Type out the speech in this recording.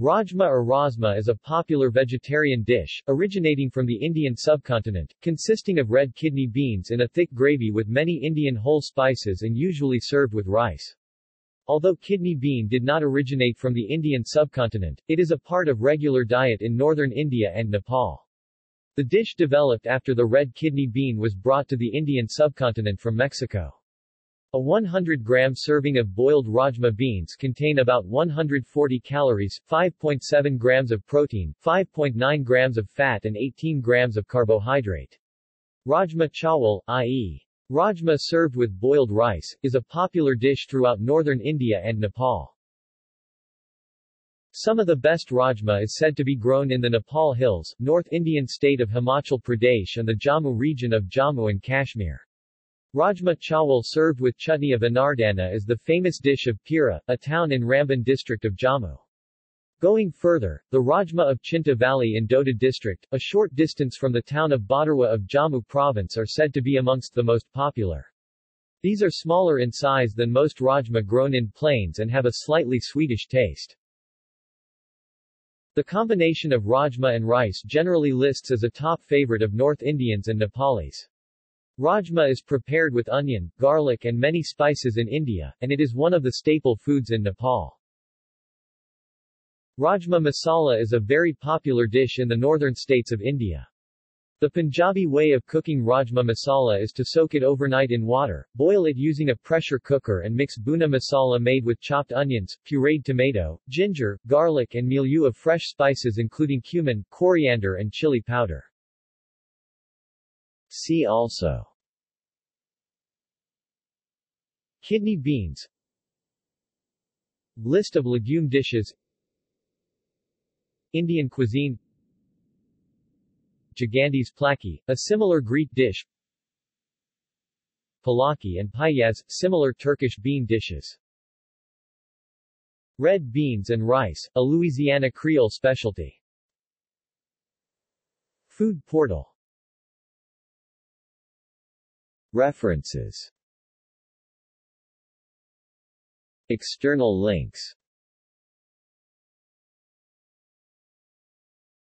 Rajma or razma is a popular vegetarian dish, originating from the Indian subcontinent, consisting of red kidney beans in a thick gravy with many Indian whole spices and usually served with rice. Although kidney bean did not originate from the Indian subcontinent, it is a part of regular diet in northern India and Nepal. The dish developed after the red kidney bean was brought to the Indian subcontinent from Mexico. A 100-gram serving of boiled rajma beans contain about 140 calories, 5.7 grams of protein, 5.9 grams of fat and 18 grams of carbohydrate. Rajma chawal, i.e. Rajma served with boiled rice, is a popular dish throughout northern India and Nepal. Some of the best rajma is said to be grown in the Nepal Hills, North Indian state of Himachal Pradesh and the Jammu region of Jammu and Kashmir. Rajma chawal served with chutney of anardana is the famous dish of Pira, a town in Ramban district of Jammu. Going further, the Rajma of Chinta Valley in Doda district, a short distance from the town of Bhaderwah of Jammu province are said to be amongst the most popular. These are smaller in size than most rajma grown in plains and have a slightly sweetish taste. The combination of rajma and rice generally lists as a top favorite of North Indians and Nepalis. Rajma is prepared with onion, garlic and many spices in India, and it is one of the staple foods in Nepal. Rajma masala is a very popular dish in the northern states of India. The Punjabi way of cooking rajma masala is to soak it overnight in water, boil it using a pressure cooker and mix buna masala made with chopped onions, pureed tomato, ginger, garlic and milieu of fresh spices including cumin, coriander and chili powder. See also. Kidney beans. List of legume dishes. Indian cuisine. Gigantes plaki, a similar Greek dish. Pilaki and piyaz, similar Turkish bean dishes. Red beans and rice, a Louisiana Creole specialty. Food portal References. External links